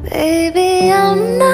Baby, I'm not